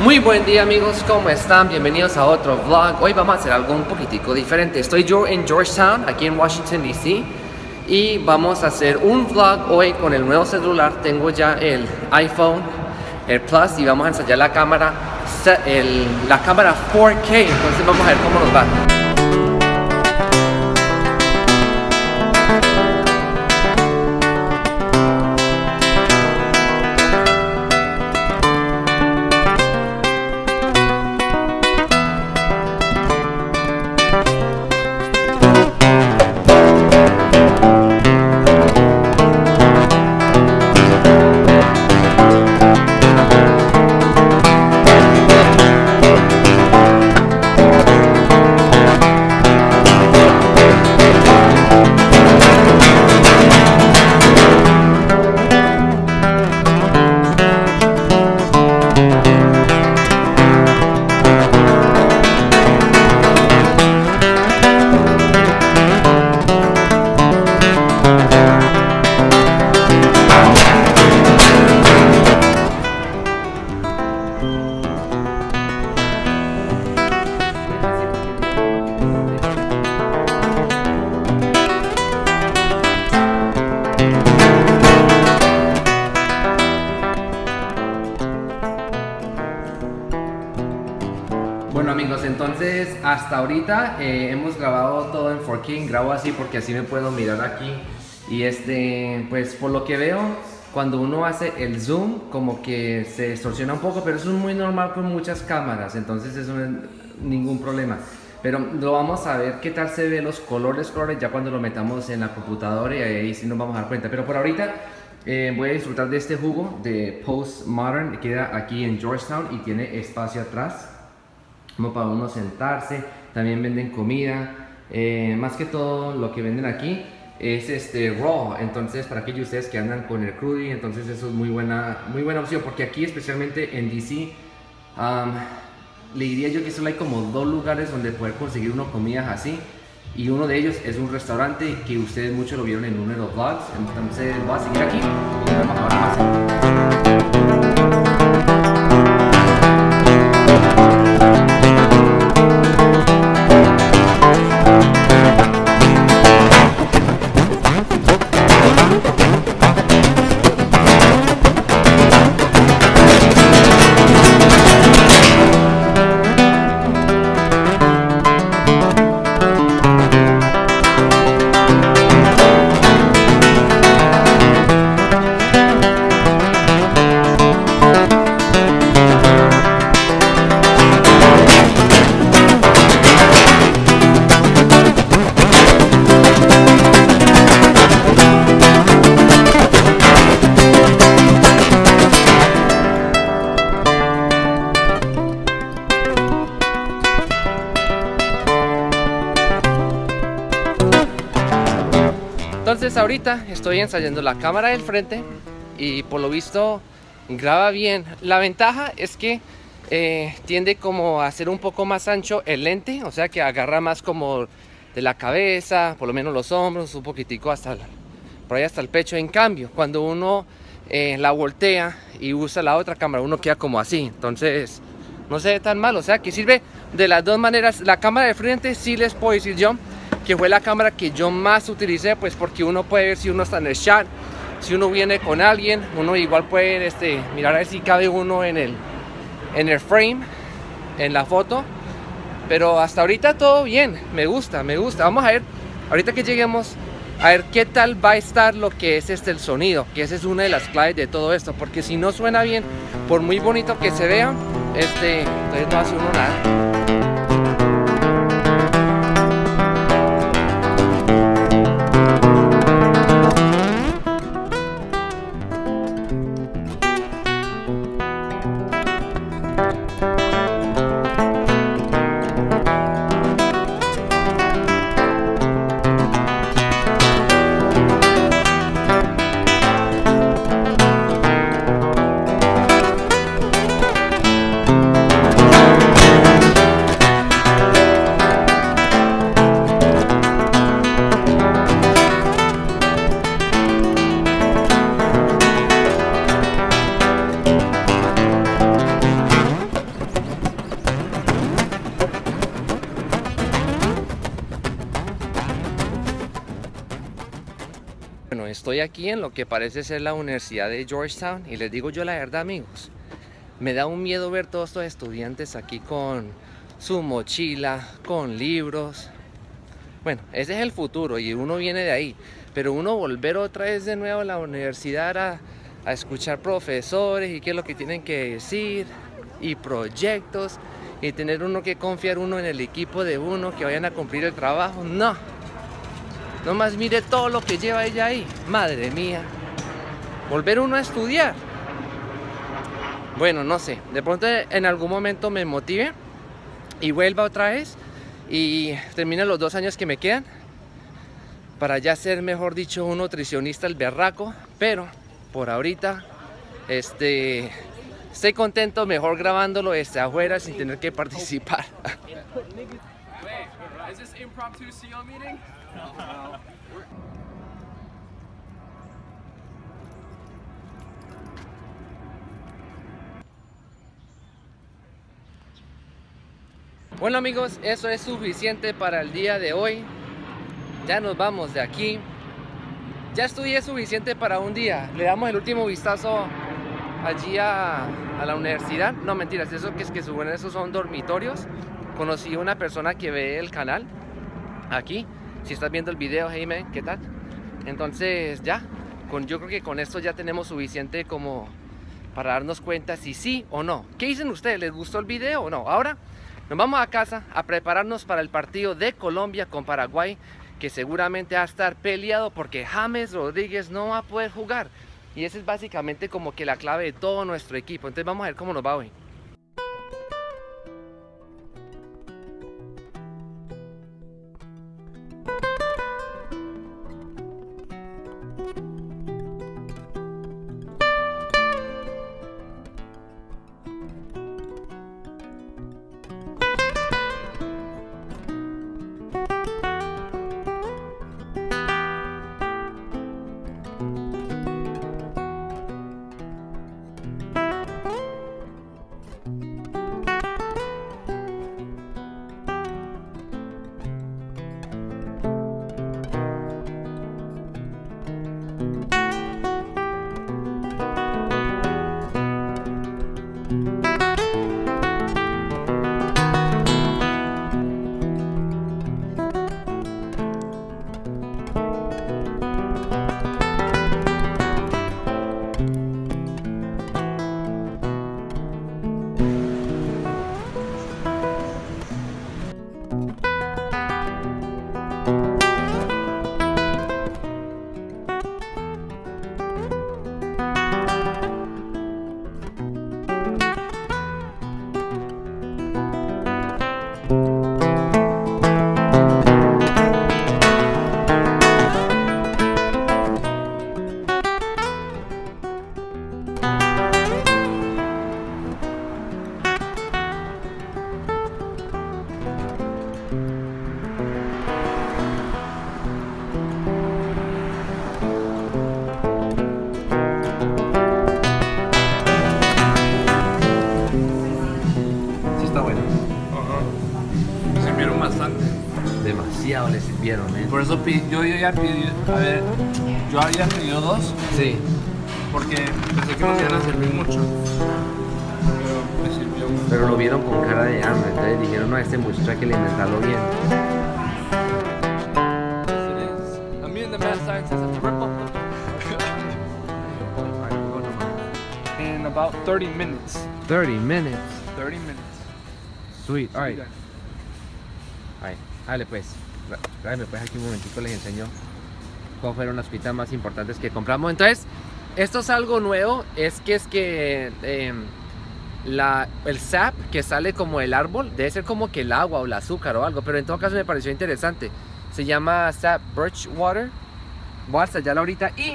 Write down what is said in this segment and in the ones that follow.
Muy buen día amigos, ¿cómo están? Bienvenidos a otro vlog. Hoy vamos a hacer algo un poquitico diferente. Estoy yo en Georgetown, aquí en Washington DC y vamos a hacer un vlog hoy con el nuevo celular. Tengo ya el iPhone, el Plus y vamos a ensayar la cámara, la cámara 4K. Entonces vamos a ver cómo nos va. Bueno amigos, entonces hasta ahorita eh, hemos grabado todo en 4K, grabo así porque así me puedo mirar aquí y este, pues por lo que veo, cuando uno hace el zoom como que se distorsiona un poco, pero eso es muy normal con muchas cámaras, entonces eso no es ningún problema. Pero lo vamos a ver qué tal se ve los colores, colores ya cuando lo metamos en la computadora y ahí sí nos vamos a dar cuenta. Pero por ahorita eh, voy a disfrutar de este jugo de Postmodern que queda aquí en Georgetown y tiene espacio atrás como para uno sentarse, también venden comida, eh, más que todo lo que venden aquí es este raw, entonces para aquellos de ustedes que andan con el crudy, entonces eso es muy buena, muy buena opción, porque aquí especialmente en DC, le diría yo que solo hay como dos lugares donde poder conseguir uno comidas así, y uno de ellos es un restaurante que ustedes mucho lo vieron en uno de los vlogs, entonces voy a seguir aquí y vamos a. estoy ensayando la cámara del frente y por lo visto graba bien. La ventaja es que eh, tiende como a ser un poco más ancho el lente, o sea que agarra más como de la cabeza, por lo menos los hombros, un poquitico hasta por ahí hasta el pecho. En cambio, cuando uno eh, la voltea y usa la otra cámara, uno queda como así. Entonces no se ve tan mal, o sea que sirve de las dos maneras. La cámara de frente sí les puedo decir yo que fue la cámara que yo más utilicé, pues porque uno puede ver si uno está en el chat, si uno viene con alguien, uno igual puede este, mirar a ver si cabe uno en el, en el frame, en la foto. Pero hasta ahorita todo bien, me gusta, me gusta. Vamos a ver, ahorita que lleguemos, a ver qué tal va a estar lo que es este el sonido, que esa es una de las claves de todo esto, porque si no suena bien, por muy bonito que se vea, este, entonces no hace uno nada. Estoy aquí en lo que parece ser la Universidad de Georgetown y les digo yo la verdad amigos, me da un miedo ver todos estos estudiantes aquí con su mochila, con libros. Bueno, ese es el futuro y uno viene de ahí, pero uno volver otra vez de nuevo a la universidad a, a escuchar profesores y qué es lo que tienen que decir y proyectos y tener uno que confiar uno en el equipo de uno que vayan a cumplir el trabajo, no Nomás mire todo lo que lleva ella ahí. Madre mía. Volver uno a estudiar. Bueno, no sé. De pronto en algún momento me motive y vuelva otra vez y termine los dos años que me quedan para ya ser, mejor dicho, un nutricionista el berraco. Pero por ahorita, este, estoy contento mejor grabándolo desde afuera sin tener que participar. Bueno amigos, eso es suficiente para el día de hoy. Ya nos vamos de aquí. Ya estudié suficiente para un día. Le damos el último vistazo allí a, la universidad. No mentiras, eso que es que esos son dormitorios. Conocí una persona que ve el canal aquí. Si estás viendo el video, hey man, ¿qué tal? Entonces ya, con, yo creo que con esto ya tenemos suficiente como para darnos cuenta si sí o no. ¿Qué dicen ustedes? ¿Les gustó el video o no? Ahora nos vamos a casa a prepararnos para el partido de Colombia con Paraguay, que seguramente va a estar peleado porque James Rodríguez no va a poder jugar. Y esa es básicamente como que la clave de todo nuestro equipo. Entonces vamos a ver cómo nos va hoy. Por eso yo ya pedí, a ver, yo había pedido dos. Sí. Porque pensé que nos iban a servir mucho. Pero me sirvió. Pero lo vieron con cara de hambre, entonces dijeron, no, a este muchacho hay que alimentarlo bien. In about 30 minutes. 30 minutes. 30 minutes. Sweet, alright. Alright, dale pues. Tráeme pues aquí un momentito les enseño cuáles fueron las pitas más importantes que compramos. Entonces, esto es algo nuevo, es que es que em, la, el sap que sale como el árbol debe ser como que el agua o el azúcar o algo, pero en todo caso me pareció interesante. Se llama sap birch water. Voy a sellarlo ahorita y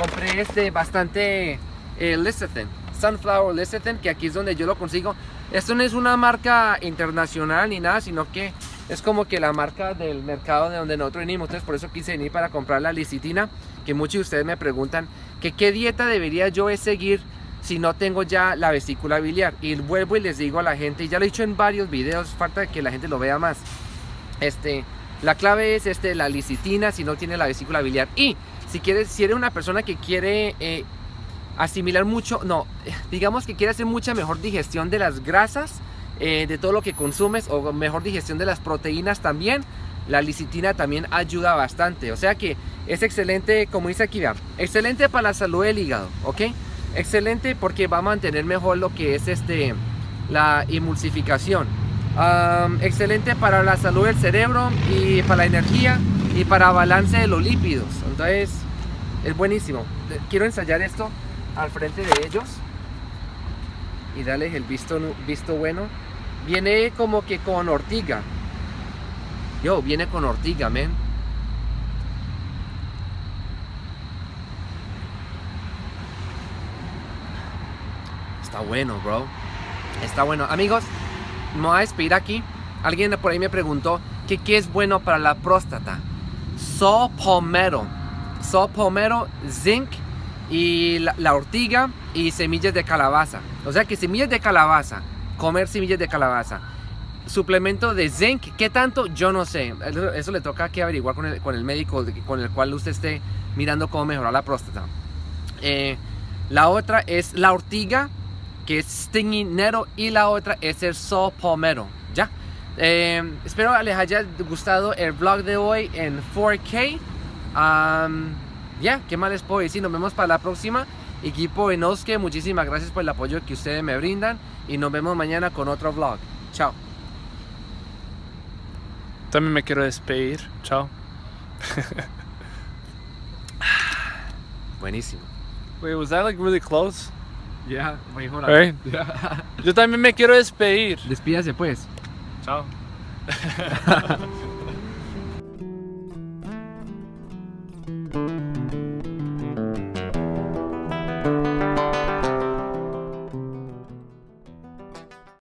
compré este bastante eh, lecithin, sunflower lecithin, que aquí es donde yo lo consigo. Esto no es una marca internacional ni nada, sino que es como que la marca del mercado de donde nosotros venimos. Entonces por eso quise venir para comprar la licitina, que muchos de ustedes me preguntan que qué dieta debería yo seguir si no tengo ya la vesícula biliar. Y vuelvo y les digo a la gente, y ya lo he dicho en varios videos, falta que la gente lo vea más. Este, la clave es este, la licitina si no tiene la vesícula biliar. Y si quieres, si eres una persona que quiere eh, asimilar mucho, no, digamos que quiere hacer mucha mejor digestión de las grasas, eh, de todo lo que consumes, o mejor digestión de las proteínas también, la licitina también ayuda bastante. O sea que es excelente, como dice aquí, excelente para la salud del hígado, ¿ok? Excelente porque va a mantener mejor lo que es este, la emulsificación. excelente para la salud del cerebro y para la energía y para balance de los lípidos. Entonces, es buenísimo. Quiero ensayar esto al frente de ellos y darles el visto, visto bueno. Viene como que con ortiga. Yo, viene con ortiga, men. Está bueno, bro. Está bueno. Amigos, me voy a despedir aquí. Alguien por ahí me preguntó que qué es bueno para la próstata. So pomero. So pomero, zinc y la, ortiga y semillas de calabaza. O sea que semillas de calabaza, comer semillas de calabaza. Suplemento de zinc, ¿qué tanto? Yo no sé. Eso le toca que averiguar con el, con el médico con el cual usted esté mirando cómo mejorar la próstata. Eh, la otra es la ortiga, que es stinginero, y la otra es el sopomero. ¿Ya? Eh, espero les haya gustado el vlog de hoy en 4K ya, ¿qué más les puedo decir? Nos vemos para la próxima. Equipo Enosque, muchísimas gracias por el apoyo que ustedes me brindan y nos vemos mañana con otro vlog. Chao. También me quiero despedir. Chao. Buenísimo. Wait, was that like really close? Yeah, wait, hold on. Yo también me quiero despedir. Despídase pues. Chao.